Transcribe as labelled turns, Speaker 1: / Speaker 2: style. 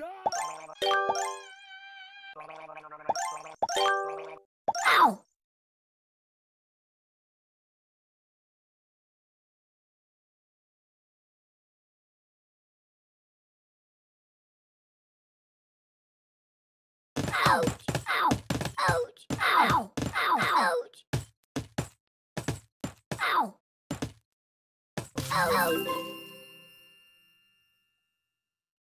Speaker 1: Ow!